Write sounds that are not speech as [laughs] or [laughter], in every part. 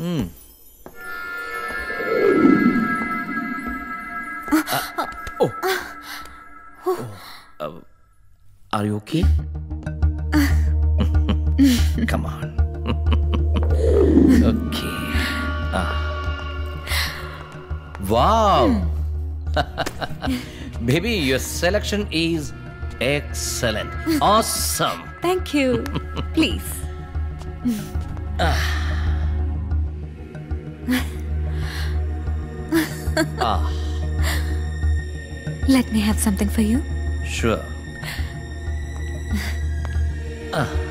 ம் Oh. Uh, are you okay? Come on. okay. Ah. Wow. [laughs] Baby, your selection is excellent. Awesome. Thank you. Please. Ah, Let me have something for you. sure. Ah.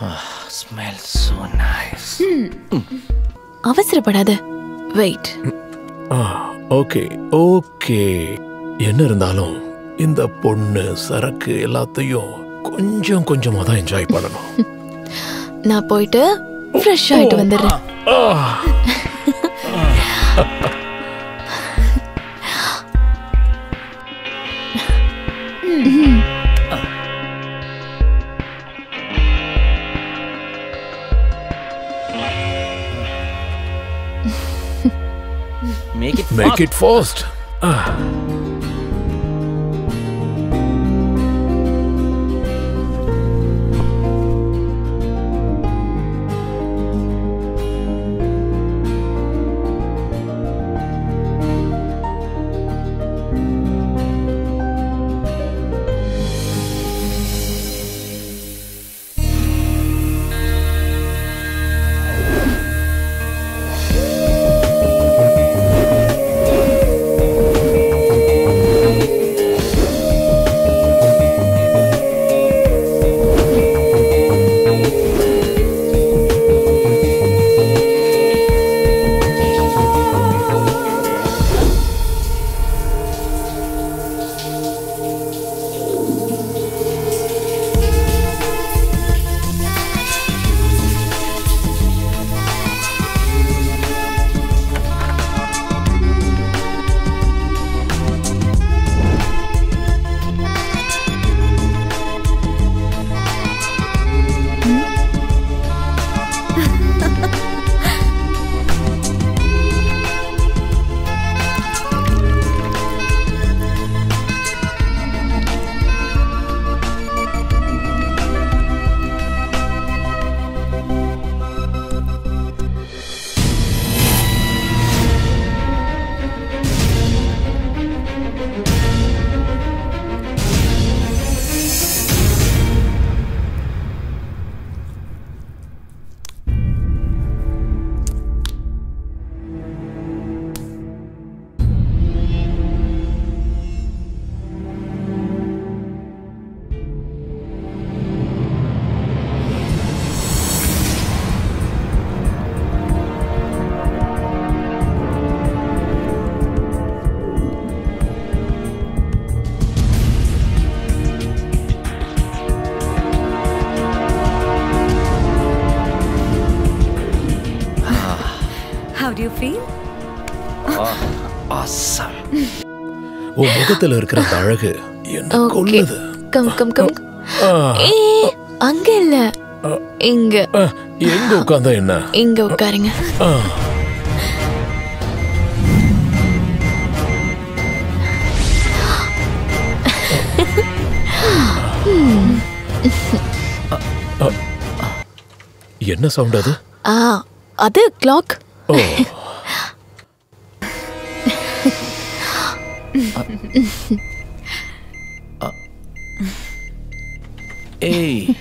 Ah, smells so nice. அவசரப்படாத. Wait okay okay என்ன இருந்தாலும் இந்த பொண்ணு சரக்கு எல்லாத்தையும் கொஞ்சம் கொஞ்சமா தான் என்ஜாய் பண்ணணும். [laughs] நான் போயிட்டு ஃப்ரெஷ் ஆயிட்டு வந்துடுறேன். Make it fast. Ah. Do you feel? Awesome. உன் முகத்துல இருக்கிற அந்த அழகு என்ன கொல்லுது கம் கம் கம் ஆ, ஏ அங்க இல்ல. இங்க. எங்க உட்கார்ந்தா என்ன? இங்க உட்காருங்க. ஆ, [laughs] என்ன சவுண்ட் அது? ஆ அது கிளாக் Hey.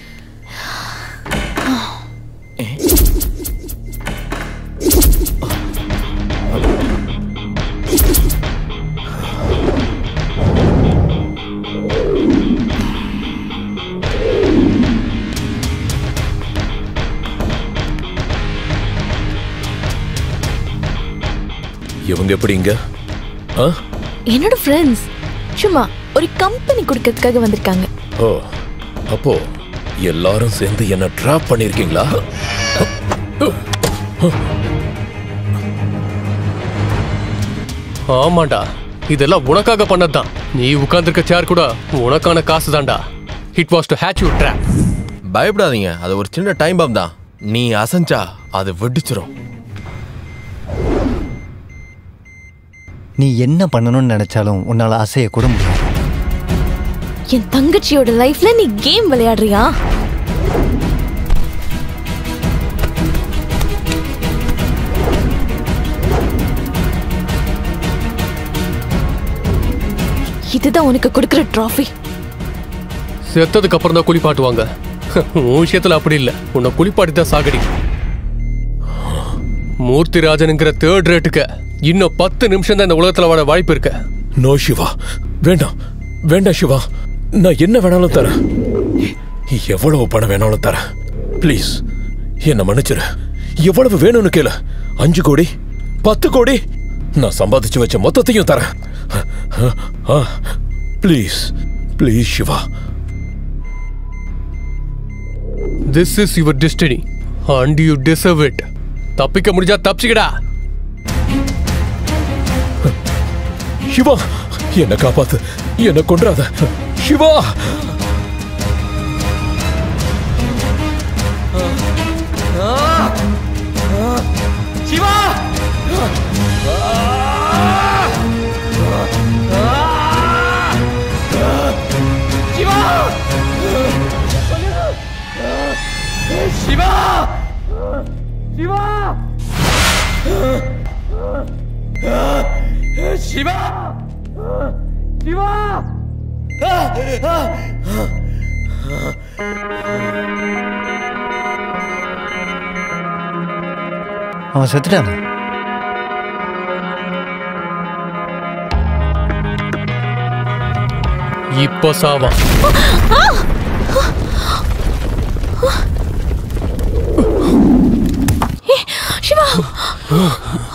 இவங்க எப்படி இங்க? ஆ? என்னோட ஃப்ரெண்ட்ஸ் சும்மா ஒரு கம்பெனி கொடுக்கறதுக்காக வந்திருக்காங்க. ஓ அப்போ எல்லாரும் சேர்ந்து என்ன ட்ராப் பண்ணிருக்கீங்களா? ஆமாண்டா. இதெல்லாம் உனக்காக பண்ணதுதான். நீ உட்கார்ந்திருக்க சேர் கூட உனக்கான காசு தான்டா it was to hatch you drop பயப்படாதீங்க. அது ஒரு சின்ன டைம் பாம் தான். நீ அசைஞ்சா அது வெடிச்சிரும். நீ என்ன பண்ணணும்னு நினைச்சாலும் உன்னால அசைய கூட முடியாது. என் தங்கச்சியோட லைஃப்ல நீ கேம் விளையாடுறியா? இதுதான் உனக்கு கொடுக்கிற ட்ராஃபி செத்ததுக்கு அப்புறம் தான் குளிப்பாட்டுவாங்க. உன் விஷயத்துல அப்படி இல்ல. உன்னை குளிப்பாட்டி தான் சாகடி. மூர்த்தி ராஜனுங்கிற தேர்ட் ரேட்டுக்கு இன்னும் பத்து நிமிஷம் தான் இந்த உலகத்துல வாழ வாய்ப்பு இருக்கு. நோ சிவா வேண்டாம். வேண்டாம் சிவா நான் என்ன வேணாலும் தரேன். எவ்வளவு பணம் வேணாலும் தரேன். ப்ளீஸ் என்ன மன்னிச்சிரு. எவ்வளவு வேணும்னு கேளு. அஞ்சு கோடி பத்து கோடி. நான் சம்பாதிச்சு வச்ச மொத்தத்தையும் தரேன். Please please Siva this is your destiny and you deserve it தப்பிக்க முடிஞ்சா தப்பிச்சுக்கடா. சிவா என்ன காப்பாத்து. என்ன கொன்றாத. சிவா! シバシバあそああ